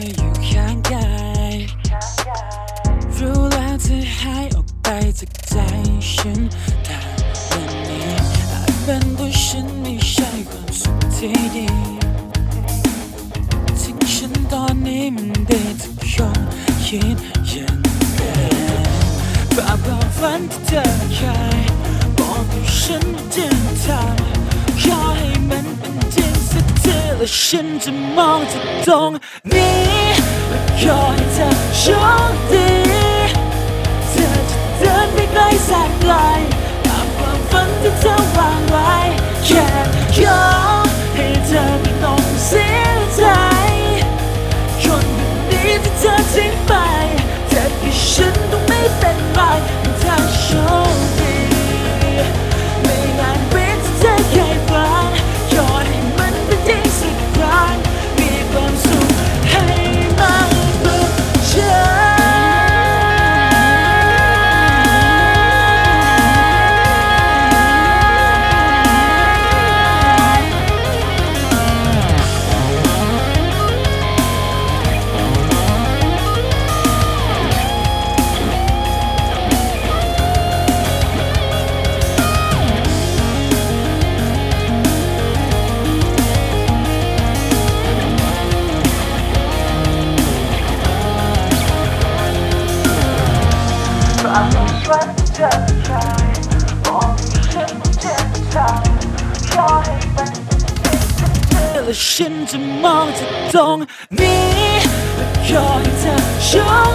ออยู่ข้างกายรู้แล้วเธอหายออกไปจากใจฉันแต่วันนี้อาจเป็นเพราะฉันไม่ใช่ความสุขที่ดีทิ้งฉันตอนนี้มันดีทุกคนคิดอย่างนั้นภาพความฝันที่เธอเคยบอกกับฉันว่าจะท และฉันจะมองจากตรงนี้และขอให้เธอโชคดีเธอจะเดินไปไกลแสนไกลตามความฝันที่เธอวางไว้แค่ I'm not sweat to try All the shit to try ขอให้มันและฉัน